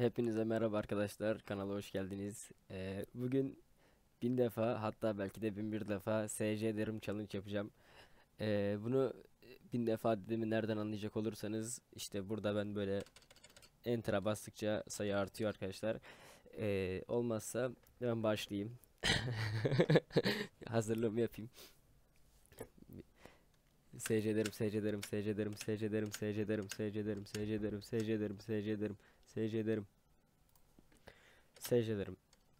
Hepinize merhaba arkadaşlar. Kanala hoş geldiniz. Ee, bugün bin defa hatta belki de bin bir defa SC derim challenge yapacağım. Ee, bunu bin defa dediğimi nereden anlayacak olursanız işte burada ben böyle enter'a bastıkça sayı artıyor arkadaşlar. Ee, olmazsa ben başlayayım. Hazırlığımı yapayım. SC derim, SC derim, SC derim, SC derim, SC derim, SC derim, SC derim, SC derim, SC derim, SC derim. Secde ederim.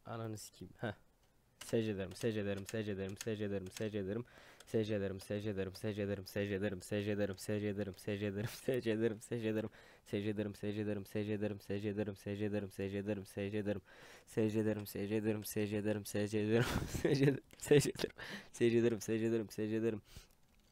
Ananı sikeyim. Heh. Secde ederim, secde ederim, secde ederim, secde ederim, secde ederim. Secde ederim, secde ederim, secde ederim, secde ederim, secde ederim, secde ederim, secde ederim, secde ederim, secde ederim. Secde ederim,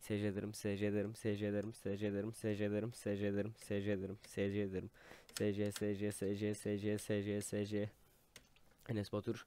secde ederim, secde ederim, secde ederim, secde ederim, secde ederim, secde ederim, secde ederim, secde ederim, secde ederim, secde ederim, secde ederim, secde ederim, secde ederim, secde ederim, secde, secde, secde, secde, secde, secde, Enes Batur,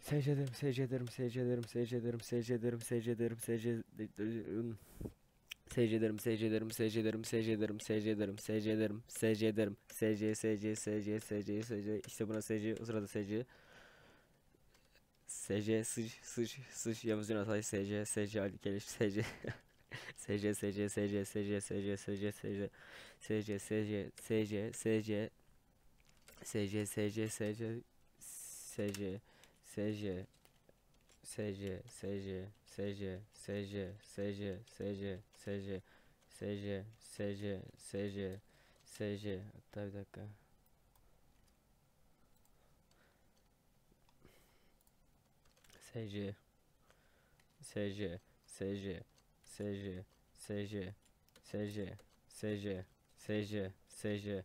secde ederim, secde ederim, secde ederim, secde ederim, secde ederim, secde Secde ederim, secde ederim, secde ederim, secde ederim, secde ederim, secde ederim, secde ederim, secde, secde, secde, secde, secde, işte buna secde, o sırada secde. SC sıç sıç sıç. Yavuz Yunatay SC SC Ali Keleş SC SC SC SC SC SC SC SC SC SC SC SC SC SC SC SC SC SC SC SC SC SC SC SC SC SC SC SC hatta bir dakika SC SC SC SC SC SC SC SC SC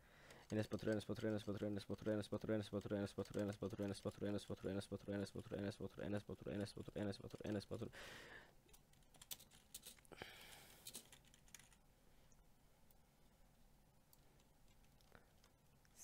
SC Enes Batur Enes Batur Enes Batur Enes Batur Enes Batur Enes Batur Enes Batur Enes Batur Enes Batur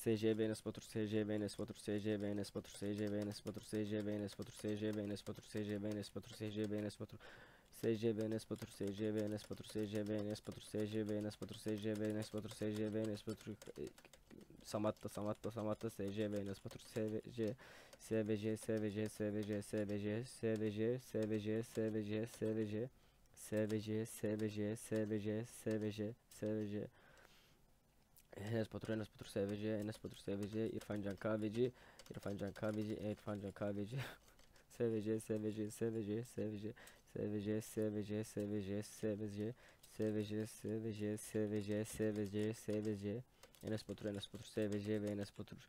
SC Enes Batur SC Enes Batur SCB Enes Batur SCB Enes Batur SCB Enes Batur SCB Enes Batur SCB Enes Batur SCB Enes Batur SCB Enes Batur SCB Enes Batur SCB Enes Batur SCB Enes Batur SCB Enes Batur SCB Enes Batur SCB Enes Batur SCB Enes Batur Samatta Samatta Samatta SCB Enes Batur SVC SVC SVC SVC SVC SVC SVC SVC SVC SVC, SVC, SVC, SVC, SVC. Enes Batur, Enes Batur, SVC, Enes Batur, SVC, İrfan Can Kahveci, İrfan Can Kahveci, İrfan Can Kahveci. SVC, SVC, SVC, SVC, SVC, SVC, SVC, SVC, SVC, SVC, SVC, SVC, SVC. Enes Batur, Enes Batur, SVC ve Enes Batur.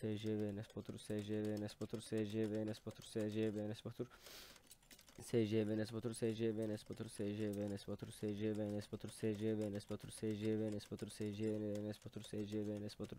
CGV nesse potro, CGV nesse potro, CGV nesse potro, CGV nesse potro. CGV nesse potro, CGV nesse potro, CGV nesse potro, CGV nesse potro, CGV nesse potro, CGV nesse potro, CGV nesse potro, CGV nesse potro.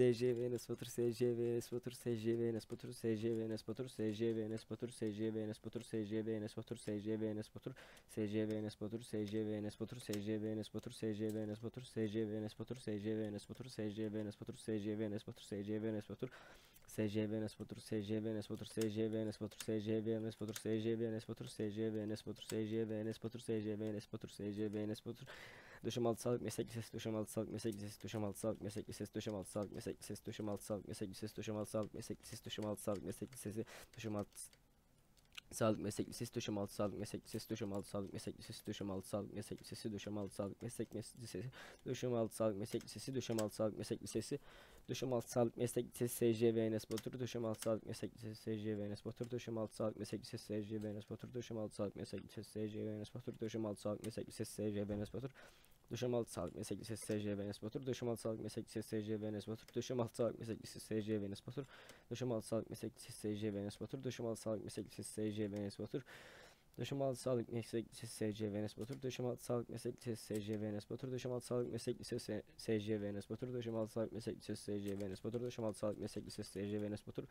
ve Enes Batur, SC ve Enes Batur, SC ve Enes Batur, SC ve Enes Batur, SC ve Enes Batur, SC ve Enes Batur, SC ve Enes Batur, SC ve Enes Batur, SC ve Enes Batur, SC ve Enes Batur, SC ve Enes Batur, SC ve Enes Batur, SC ve Enes Batur, SC SC ve Enes Batur, SC ve Enes Batur, SC ve Enes Batur, SC ve Enes Batur, SC ve Enes Batur, SC ve Enes Batur, SC ve Enes Batur, SC ve Enes Batur, SC ve Enes Batur, SC ve Enes Batur, SC ve Enes Batur, SC ve Enes Batur, SC ve Enes Batur, Döşemalı Sağlık Meslek Lisesi Döşemalı Sağlık Meslek Lisesi Döşemalı Sağlık Meslek Lisesi Döşemalı Sağlık Meslek Lisesi Döşemalı Sağlık Meslek Lisesi Döşemalı Sağlık Meslek Lisesi Döşemalı Sağlık Meslek Lisesi Döşemalı Sağlık meslek lisesi döşem altı sağlık meslek lisesi döşem altı sağlık meslek lisesi döşem altı sağlık meslek lisesi döşem altı sağlık meslek lisesi döşem altı sağlık meslek lisesi döşem altı sağlık meslek lisesi döşem altı sağlık meslek lisesi SCVNS Batur döşem altı sağlık meslek lisesi SCVNS Batur döşem altı sağlık meslek lisesi SCVNS Batur döşem altı sağlık meslek lisesi SCVNS Batur döşem altı sağlık meslek lisesi SCVNS Batur Döşem Altı Sağlık Meslek Lisesi, SC ve Enes Batur, Döşem Altı Sağlık Meslek Lisesi, SC ve Enes Batur, Döşem Altı Sağlık Meslek Lisesi, SC ve Enes Batur, Döşem Altı Sağlık Meslek Lisesi, SC ve Enes Batur, Döşem Altı Sağlık Meslek Lisesi, SC ve Enes Batur, Döşem altı sağlık meslek lisesi SC ve Enes Batur. Döşem altı sağlık meslek lisesi SC ve Enes Batur. Döşem altı sağlık meslek lisesi SC ve Enes Batur. Döşem altı sağlık meslek lisesi SC ve Enes Batur. Döşem altı sağlık meslek lisesi SC ve Enes Batur.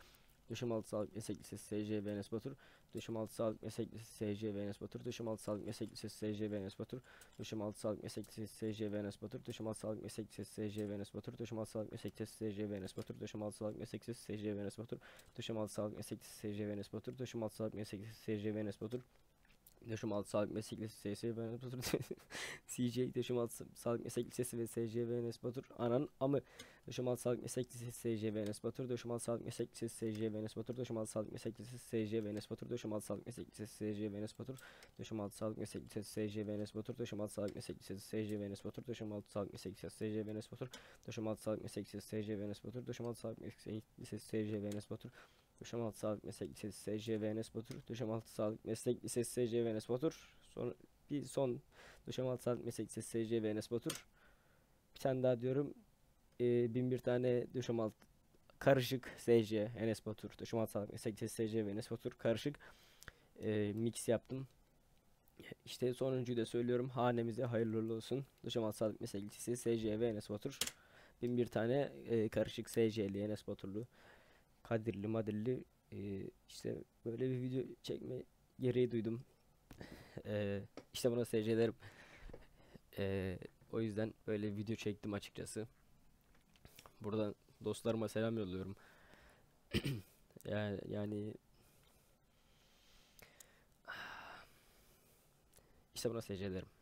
Döşem altı sağlık meslek lisesi SC ve Enes Batur. Döşem altı sağlık meslek lisesi SC ve Enes Batur. Döşem altı sağlık meslek lisesi SC ve Enes Batur. Döşem altı sağlık meslek lisesi SC ve Enes Batur. Döşem altı sağlık meslek lisesi SC ve Enes Batur. Döşem altı sağlık meslek lisesi SC ve Enes Batur. Döşem altı sağlık meslek lisesi SC ve Enes Batur. Döşem altı sağlık meslek lisesi SC ve Enes Batur. Döşem altı sağlık meslek lisesi SC ve Enes Batur. Yaşım 6 Sağlık Meslek Lisesi SSVN Batur CJ Yaşım 6 Sağlık Meslek Lisesi ve SCVNS Batur Anan Amı Yaşım 6 Sağlık Meslek Lisesi SCVNS Batur Yaşım 6 Sağlık Meslek Lisesi SCVNS Batur Yaşım 6 Sağlık Meslek Lisesi SCVNS Batur Yaşım 6 Sağlık Meslek Lisesi SCVNS Batur Yaşım 6 Sağlık Meslek Lisesi SCVNS Batur Yaşım 6 Sağlık Meslek Lisesi SCVNS Batur Yaşım 6 Sağlık Meslek Lisesi SCVNS Batur Yaşım 6 Sağlık Meslek Lisesi SCVNS Batur Yaşım 6 Sağlık Meslek Lisesi SCVNS Batur Döşem altı sağlık meslek lisesi SC ve Enes Batur. Döşem altı sağlık meslek lisesi SC ve Enes. Sonra bir son döşem altı sağlık meslek lisesi SC ve Enes. Bir tane daha diyorum. Ee, bin bir tane döşem altı karışık SC Enes Batur. Döşem altı sağlık meslek lisesi SC ve Enes Batur karışık ee, mix yaptım. İşte sonuncuyu da söylüyorum. Hanemize hayırlı olsun. Döşem altı sağlık meslek lisesi SC ve Enes Batur. Bin bir tane e, karışık SC'li Enes Baturlu. Kadirli Madirli e, işte böyle bir video çekme gereği duydum. e, işte buna SC'lerim. E, o yüzden böyle video çektim açıkçası. Buradan dostlarıma selam yolluyorum. yani, yani işte buna SC'lerim.